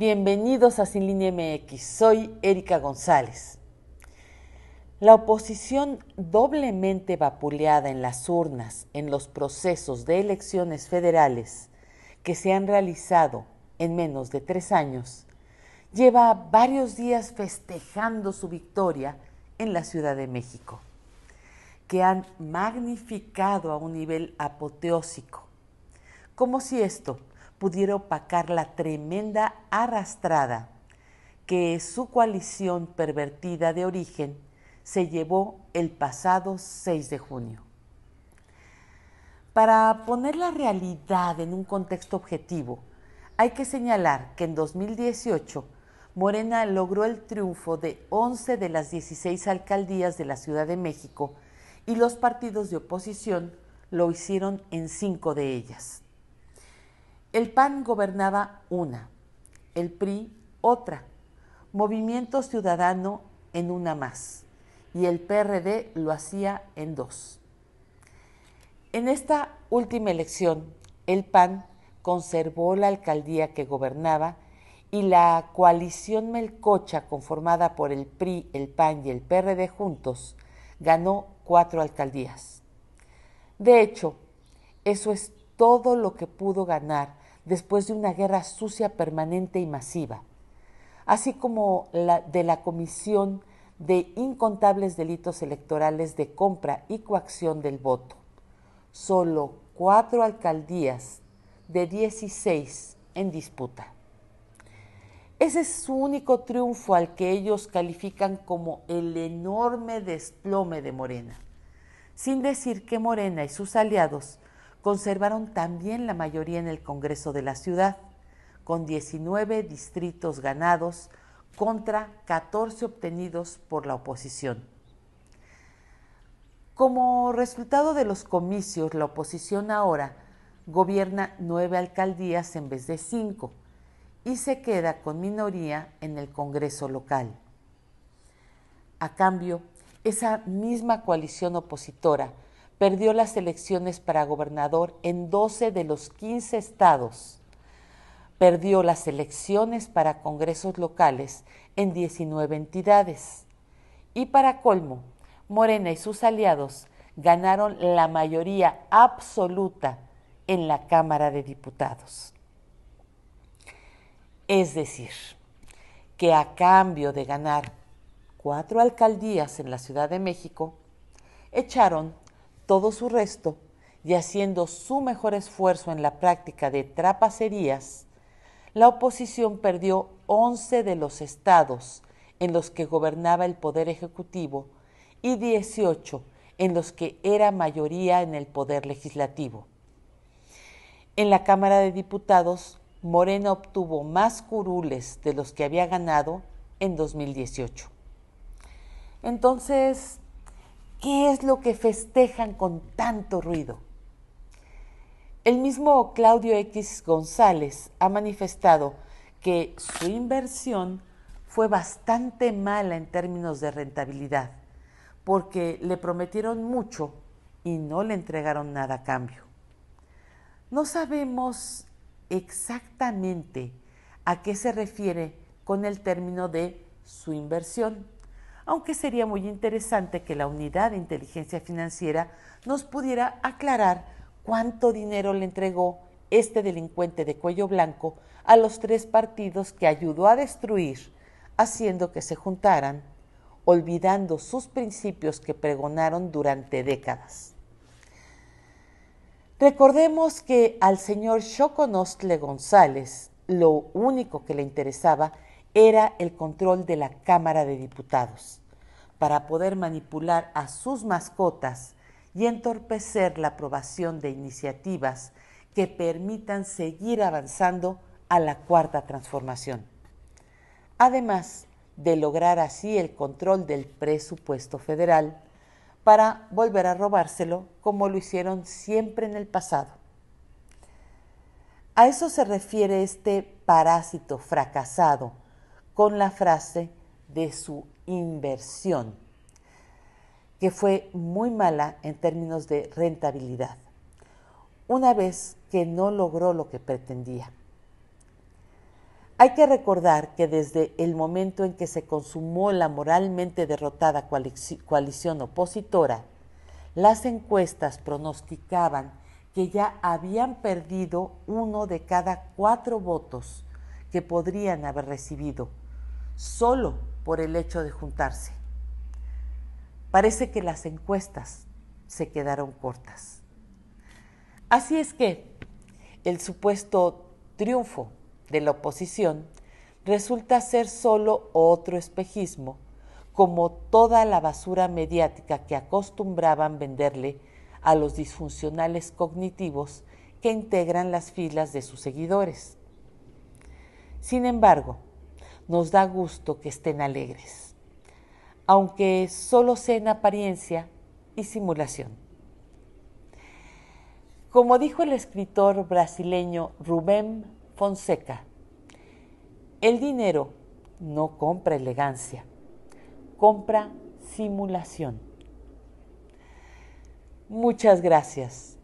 Bienvenidos a Sin Línea MX. Soy Erika González. La oposición doblemente vapuleada en las urnas en los procesos de elecciones federales que se han realizado en menos de tres años lleva varios días festejando su victoria en la Ciudad de México, que han magnificado a un nivel apoteósico, como si esto pudiera opacar la tremenda arrastrada que su coalición pervertida de origen se llevó el pasado 6 de junio. Para poner la realidad en un contexto objetivo, hay que señalar que en 2018 Morena logró el triunfo de 11 de las 16 alcaldías de la Ciudad de México y los partidos de oposición lo hicieron en cinco de ellas. El PAN gobernaba una, el PRI otra, Movimiento Ciudadano en una más y el PRD lo hacía en dos. En esta última elección, el PAN conservó la alcaldía que gobernaba y la coalición Melcocha, conformada por el PRI, el PAN y el PRD juntos, ganó cuatro alcaldías. De hecho, eso es todo lo que pudo ganar después de una guerra sucia permanente y masiva, así como la de la Comisión de incontables delitos electorales de compra y coacción del voto. Solo cuatro alcaldías de 16 en disputa. Ese es su único triunfo al que ellos califican como el enorme desplome de Morena, sin decir que Morena y sus aliados conservaron también la mayoría en el Congreso de la ciudad, con 19 distritos ganados contra 14 obtenidos por la oposición. Como resultado de los comicios, la oposición ahora gobierna nueve alcaldías en vez de cinco y se queda con minoría en el Congreso local. A cambio, esa misma coalición opositora perdió las elecciones para gobernador en 12 de los 15 estados. Perdió las elecciones para congresos locales en 19 entidades. Y para colmo, Morena y sus aliados ganaron la mayoría absoluta en la Cámara de Diputados. Es decir, que a cambio de ganar cuatro alcaldías en la Ciudad de México, echaron todo su resto y haciendo su mejor esfuerzo en la práctica de trapacerías, la oposición perdió 11 de los estados en los que gobernaba el Poder Ejecutivo y 18 en los que era mayoría en el Poder Legislativo. En la Cámara de Diputados Morena obtuvo más curules de los que había ganado en 2018. Entonces, ¿qué es lo que festejan con tanto ruido? El mismo Claudio X González ha manifestado que su inversión fue bastante mala en términos de rentabilidad, porque le prometieron mucho y no le entregaron nada a cambio. No sabemos exactamente a qué se refiere con el término de su inversión, aunque sería muy interesante que la unidad de inteligencia financiera nos pudiera aclarar cuánto dinero le entregó este delincuente de cuello blanco a los tres partidos que ayudó a destruir, haciendo que se juntaran, olvidando sus principios que pregonaron durante décadas. Recordemos que al señor Choconostle González lo único que le interesaba era el control de la Cámara de Diputados, para poder manipular a sus mascotas y entorpecer la aprobación de iniciativas que permitan seguir avanzando a la cuarta transformación. Además de lograr así el control del presupuesto federal, para volver a robárselo como lo hicieron siempre en el pasado. A eso se refiere este parásito fracasado con la frase de su inversión, que fue muy mala en términos de rentabilidad, una vez que no logró lo que pretendía. Hay que recordar que desde el momento en que se consumó la moralmente derrotada coalición opositora, las encuestas pronosticaban que ya habían perdido uno de cada cuatro votos que podrían haber recibido solo por el hecho de juntarse. Parece que las encuestas se quedaron cortas. Así es que el supuesto triunfo de la oposición resulta ser solo otro espejismo, como toda la basura mediática que acostumbraban venderle a los disfuncionales cognitivos que integran las filas de sus seguidores. Sin embargo, nos da gusto que estén alegres, aunque solo sea en apariencia y simulación. Como dijo el escritor brasileño Rubén Fonseca, el dinero no compra elegancia, compra simulación. Muchas gracias.